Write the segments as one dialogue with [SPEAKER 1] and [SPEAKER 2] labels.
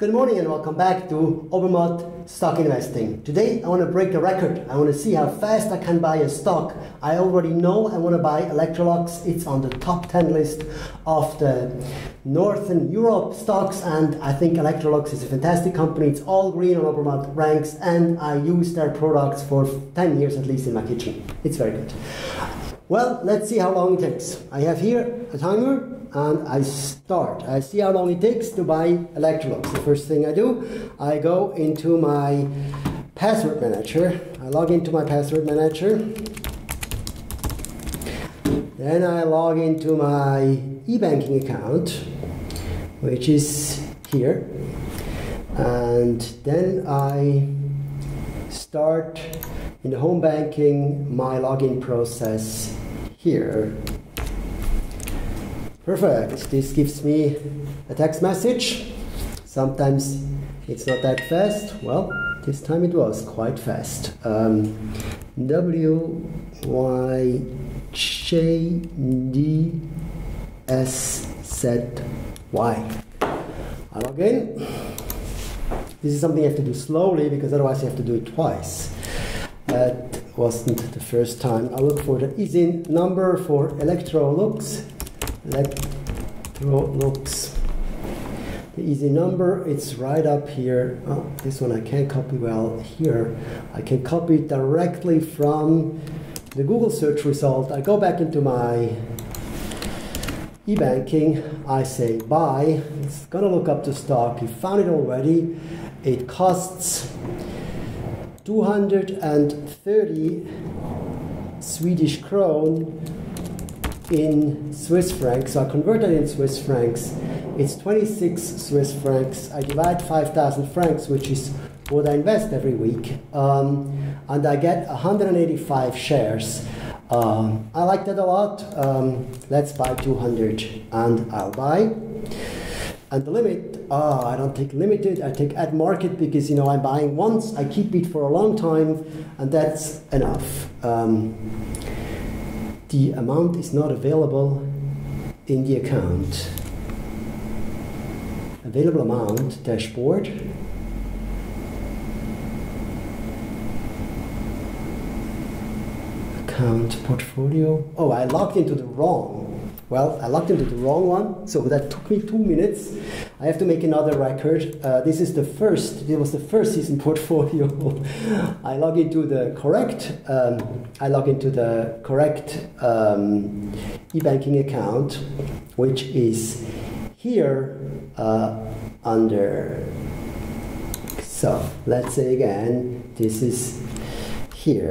[SPEAKER 1] Good morning and welcome back to Obermatt Stock Investing. Today I want to break a record. I want to see how fast I can buy a stock. I already know I want to buy Electrolux. It's on the top 10 list of the Northern Europe stocks and I think Electrolux is a fantastic company. It's all green on Obermatt ranks and I use their products for 10 years at least in my kitchen. It's very good. Well, let's see how long it takes. I have here a timer and I start. I see how long it takes to buy Electrolux. The first thing I do, I go into my password manager. I log into my password manager. Then I log into my e-banking account, which is here. And then I start in the home banking my login process here Perfect. This gives me a text message. Sometimes it's not that fast. Well, this time it was quite fast. Um, w Y J D S Z Y. I log in. This is something you have to do slowly because otherwise you have to do it twice. That wasn't the first time. I look for the ISIN number for Electrolux Electrolux. The ISIN number, it's right up here. Oh, this one I can't copy well here. I can copy it directly from the Google search result. I go back into my e-banking. I say buy. It's gonna look up the stock. You found it already. It costs 230 Swedish krone in Swiss francs. So I convert that in Swiss francs. It's 26 Swiss francs. I divide 5,000 francs, which is what I invest every week, um, and I get 185 shares. Um, I like that a lot. Um, let's buy 200, and I'll buy. And the limit, oh, I don't take limited, I take at market because you know I'm buying once, I keep it for a long time, and that's enough. Um, the amount is not available in the account. Available amount dashboard. Account portfolio. Oh, I logged into the wrong well, I logged into the wrong one, so that took me two minutes. I have to make another record. Uh, this is the first, it was the first season portfolio. I log into the correct, um, I log into the correct um, e-banking account, which is here uh, under, so let's say again, this is here.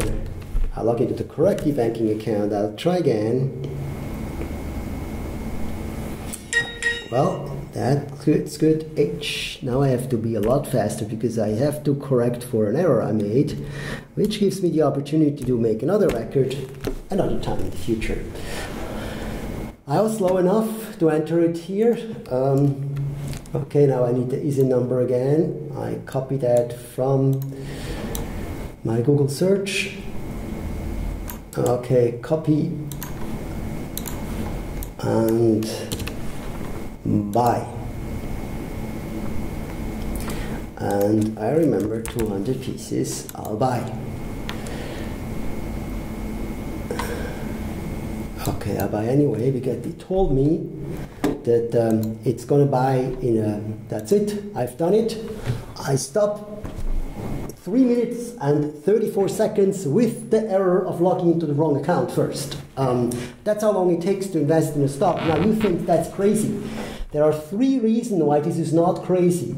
[SPEAKER 1] I log into the correct e-banking account, I'll try again. Well, that's good. H. Now I have to be a lot faster because I have to correct for an error I made, which gives me the opportunity to make another record another time in the future. I was slow enough to enter it here. Um, okay, now I need the ISIN number again. I copy that from my Google search. Okay, copy and buy. And I remember 200 pieces, I'll buy. Okay, I'll buy anyway because they told me that um, it's gonna buy in a, that's it, I've done it. I stop 3 minutes and 34 seconds with the error of logging into the wrong account first. Um, that's how long it takes to invest in a stock. Now you think that's crazy. There are three reasons why this is not crazy.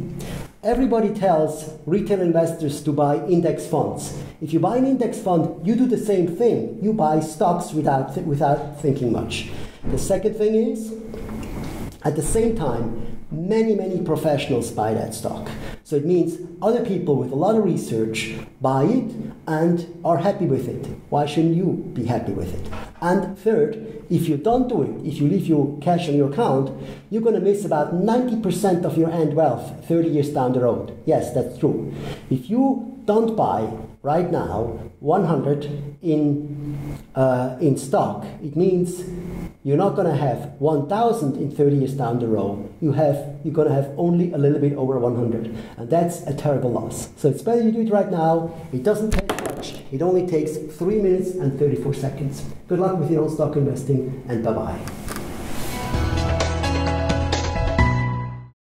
[SPEAKER 1] Everybody tells retail investors to buy index funds. If you buy an index fund, you do the same thing. You buy stocks without, th- without thinking much. The second thing is, at the same time, many, many professionals buy that stock. So it means other people with a lot of research buy it and are happy with it. Why shouldn't you be happy with it? And third, if you don't do it, if you leave your cash on your account, you're going to miss about 90% of your end wealth 30 years down the road. Yes, that's true. If you don't buy right now 100 in, uh, in stock, it means you're not going to have 1,000 in 30 years down the road. You have, you're going to have only a little bit over 100. And that's a terrible loss. So it's better you do it right now. It doesn't take much. It only takes 3 minutes and 34 seconds. Good luck with your own stock investing and bye-bye.